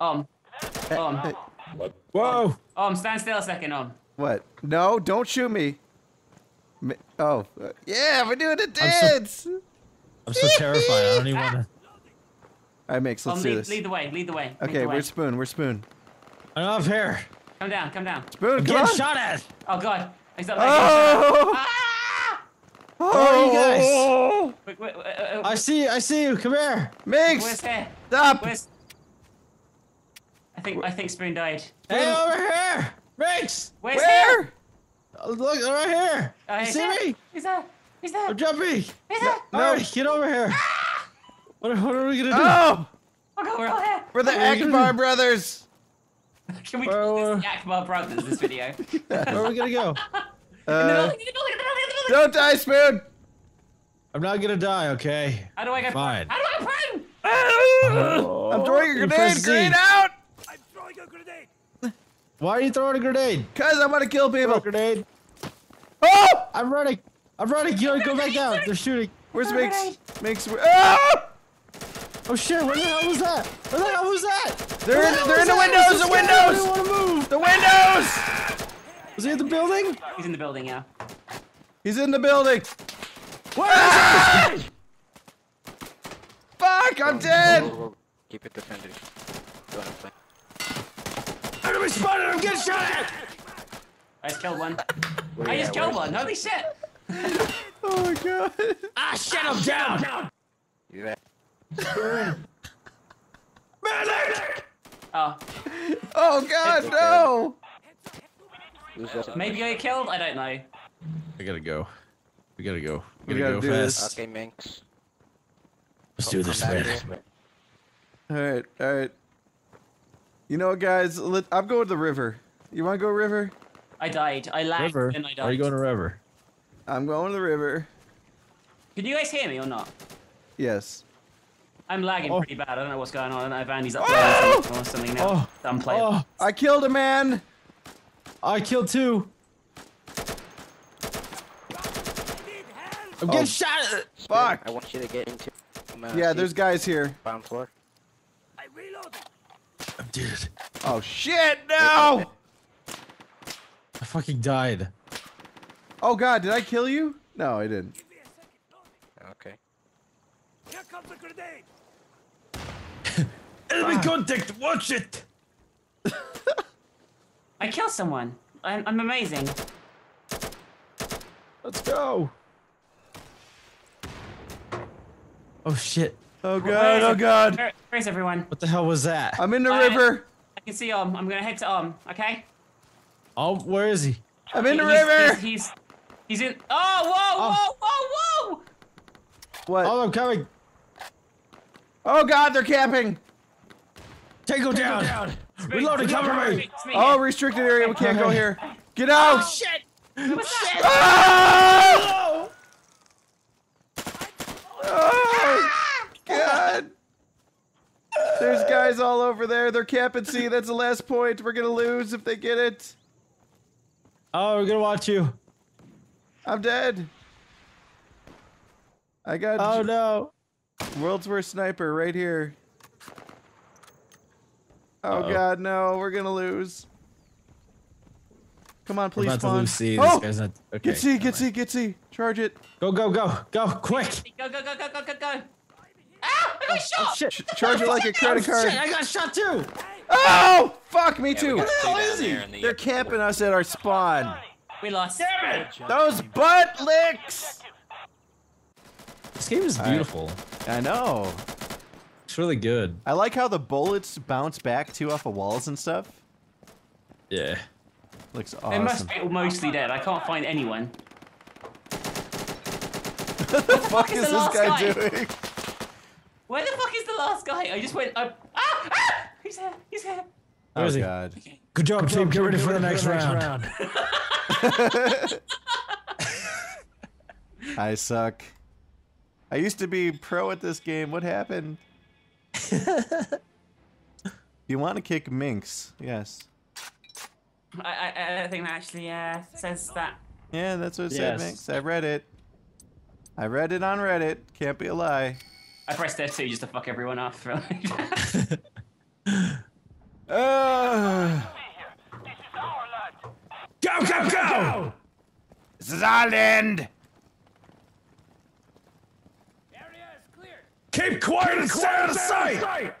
Um. Um. Whoa! Um. Stand still a second. Um. What? No, don't shoot me. Mi- Oh, uh, yeah, we're doing a dance. I'm so terrified. I don't even want to. All right, Minx, let's Um. do Lead, this. lead the way. Lead the way. lead Okay, the way. we're Spoon, we're Spoon. I'm off here. Come down. Come down. Spoon, I'm come getting on. shot at. Oh God. He's not Oh! Ah! Where are you guys? Oh! Wait, wait, wait, uh, uh, I see you. I see you. Come here. Where's Minx, here? stop. Where's? I think I think Spoon died. Hey, over here. Riggs. Where's Where? Here? Oh, Look, right here. Oh, you see there. me? He's there. He's there. I'm jumping. He's there. All right, get over here. What, what are we gonna do? Oh, Oh God, we're all here. we're the What are Akbar do? brothers. Can we Well, call uh, this the Akbar Brothers? This video. in Where are we gonna go? Uh, building. Building. In the building. In the building. don't die, Spoon. I'm not gonna die, okay? How do I get? Fine. How do I get prone? I'm throwing a You grenade. press Z. Grenade out. Why are you throwing a grenade? Cause I want to kill Throw a people. grenade. Oh, I'm running. I'm running. Go, go back down. They're shooting. where's Throw a Minx? grenade. Minx. Ah! Oh shit! Where the hell was that? Where the hell was that? They're Where in, hell they're in the windows. I'm The so scared. I windows. don't want to move. The windows. Was he in the building? He's in the building. Yeah. He's in the building. Where Ah! Fuck! I'm dead. Keep it defended. Go ahead, play. Enemy spotted! I'm getting shot at! I just killed one. Where I just at? killed Where's- one. Holy shit! Oh my god. Ah, shit, I'm down! You at? Medic! Oh, Oh god, no. Maybe I killed. I don't know. I gotta go. We gotta go. We We gotta, gotta go do fast. this. Okay, Minx. Let's do this, Come back man. this way. All right, all right. You know what, guys? Let, I'm going to the river. You want to go river? I died. I lagged River. and I died. Are you going to River? I'm going to the river. Can you guys hear me or not? Yes. I'm lagging Oh. pretty bad. I don't know what's going on. I don't know if Andy's up Oh! there or something now. Oh. I'm playing. Oh, I killed a man. I killed two. I'm getting Oh. shot at. Fuck. I want you to get into. Yeah, there's guys here. Ground floor. Dude, Oh shit, no! I fucking died. Oh god, did I kill you? No, I didn't. Okay. Here come the grenade. Enemy ah. contact, watch it! I killed someone. I'm, I'm amazing. Let's go. Oh shit. Oh Where god, oh it? god. Where, where's everyone? What the hell was that? I'm in the I- river. I can see um. I'm gonna head to um. Okay. Oh, where is he? I'm in the He's- river. He's, he's he's in. Oh whoa whoa whoa whoa! What? Oh, I'm coming. Oh god, they're camping. Take Tango down. Reloading, cover me. It's me Oh, restricted area. We can't go here. Get Oh out. shit! What's that? Ah! Oh god. There's guys all over there. They're camping C. That's the last point. We're gonna lose if they get it. Oh, we're gonna watch you. I'm dead. I got Oh no. world's worst sniper right here. Oh Uh-oh. god, no, we're gonna lose. Come on, We're please about to spawn. lose C. Oh! This guy's not. Okay. Get C, get C, get C. Charge it. Go, go, go, go, quick. Go go go go go go go! I got shot! Shit. Ch- charge it like a credit Oh, Shit, card. I got shot too. Oh! Fuck me too. the hell is he? They're camping us at our spawn. We lost. Damage! Those butt licks. This game is right. beautiful. I know. It's really good. I like how the bullets bounce back too off of walls and stuff. Yeah. Looks awesome. They must be mostly dead. I can't find anyone. What the fuck is is the this guy guy? doing? Where the fuck is the last guy? I just went up. Ah! Ah! He's here. He's here. Where oh is he? god. Good job, team. Get ready for the next round. I suck. I used to be pro at this game. What happened? you want to kick Minx? Yes. I, I, I think that actually uh, says that. Yeah, that's what it said, Yes. Minx. I read it. I read it on Reddit. Can't be a lie. I pressed F2 just to fuck everyone off. Uh, Go, go, go! this is our end. Keep quiet and stay out of sight!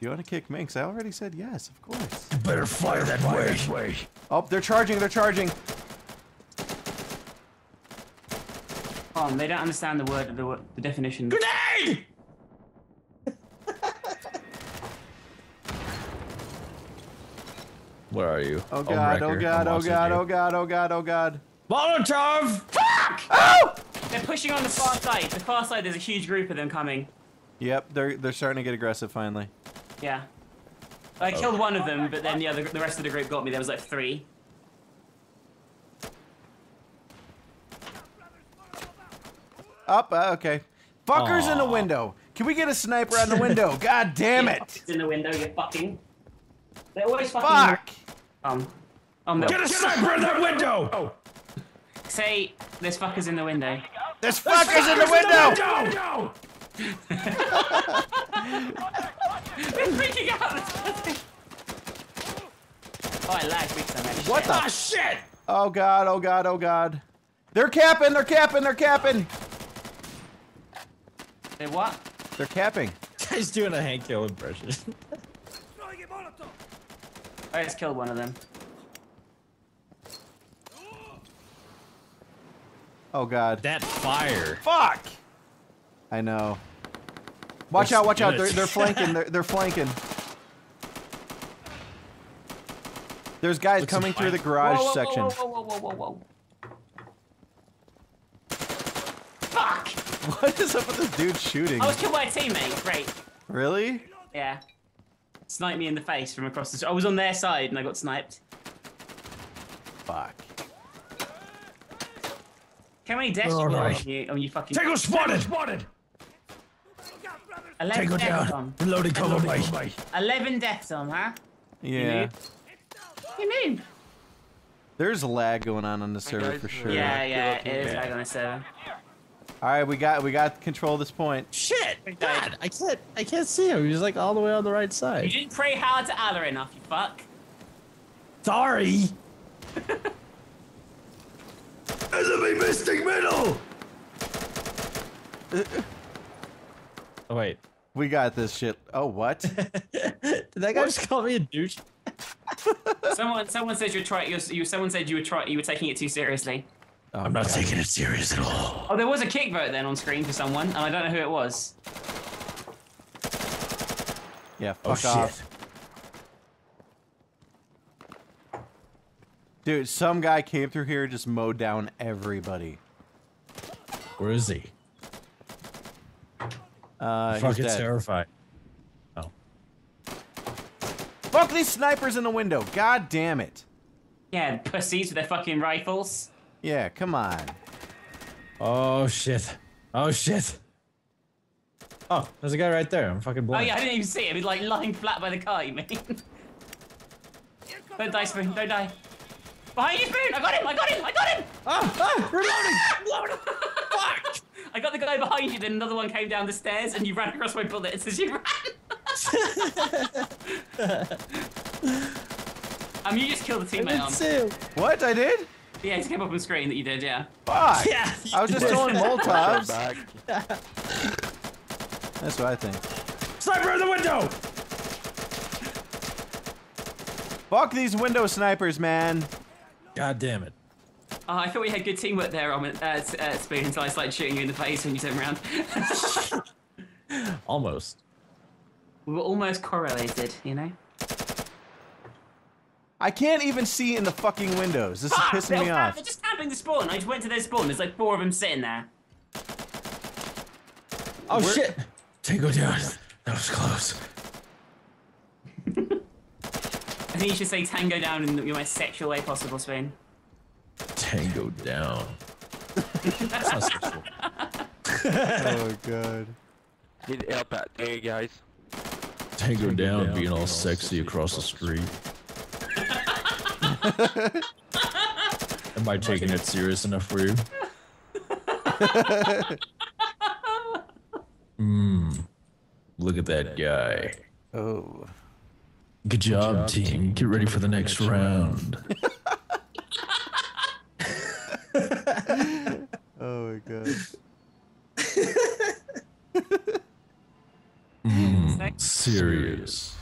You want to kick Minx? I already said yes, of course. Better fire that way. Oh, they're charging, they're charging. Oh, they don't understand the word, the, the definition. Grenade! Where are you? Oh god, oh god, I'm oh god, oh god, oh god, oh god. Molotov! Fuck! They're pushing on the far side. The far side, there's a huge group of them coming. Yep, they're they're starting to get aggressive finally. Yeah. I Oh. killed one of them, but then the other, the rest of the group got me. There was like three. Up, uh, okay. Fuckers in the window. Can we get a sniper on the window? God damn it. fuckers In the window, you fucking. They're always fucking. Fuck. Um. Um. no. Get a sniper in that window! Oh. Say, there's fuckers in the window. There's fuckers in the window. window! They're freaking out. oh, I lagged big time. actually. What the? Ah, shit! Oh god, oh god, oh god. They're capping, they're capping, they're capping. They what? They're capping. He's doing a Hank Hill impression. I just killed one of them. Oh god. that fire. Fuck! I know. Watch Let's out, watch out. They're, they're flanking. They're, they're flanking. There's guys Looks some coming through the flank. garage whoa, whoa, section. Whoa, whoa, whoa, whoa, whoa, whoa. Fuck! What is up with this dude shooting? I was killed by a teammate. Great. Really? Yeah. Sniped me in the face from across the. I was on their side and I got sniped. Fuck. How many deaths you All got right. on you, on you fucking? Tango spotted! Spotted! Eleven Tango deaths down. on. Reloading cover me. Eleven deaths on, huh? Yeah. What do you mean? There's a lag going on on the server for sure. Yeah, yeah, it is lag on a server. All right, we got we got control of this point. Shit! God, I can't. I can't see him. He's like all the way on the right side. You didn't pray hard to Allah enough, you fuck. Sorry. Enemy Mystic Middle! Oh wait. We got this shit. Oh what? Did that guy just call me a douche? Someone, someone said you're trying. You, you, someone said you were trying. You were taking it too seriously. Oh, I'm not God. taking it serious at all. Oh, there was a kick vote then on screen for someone, and I don't know who it was. Yeah, Oh off. shit. Dude, some guy came through here and just mowed down everybody. Where is he? Uh, he's Fucking dead. terrified. Oh. Fuck these snipers in the window. God damn it. Yeah, pussies with their fucking rifles. Yeah, come on. Oh shit. Oh shit. Oh, there's a guy right there. I'm fucking blind. Oh yeah, I didn't even see him. He's like lying flat by the car. You mean? don't die, spoon. Don't die. Behind you, spoon. I got him. I got him. I got him. Ah, ah, reloading. Fuck! I got the guy behind you, then another one came down the stairs, and you ran across my bullets as you ran. um, you just killed the teammate I teammate. didn't see him. What? I did? Yeah, it just came up on screen that you did. Yeah. Fuck. Yeah. I was just you did. throwing Molotovs. That's what I think. Sniper in the window! Fuck these window snipers, man. God damn it. Oh, I thought we had good teamwork there, um, uh, uh, spoon, until I started shooting you in the face when you turned around. Almost. we were almost correlated, you know. I can't even see in the fucking windows. This is pissing they're, me they're off. just camping the spawn. I just went to their spawn. There's like four of them sitting there. Oh Where- shit. Tango down. That was close. I think you should say tango down in the most sexual way possible, Spoon. Tango down. That's not sexual. Oh god. Need help out there, guys. Tango down, being all sexy across the street. Am I taking it serious enough for you? Mmm. Look at that guy. Oh. Good job, team. Get ready for the next round. Oh my god. Hmm. Serious.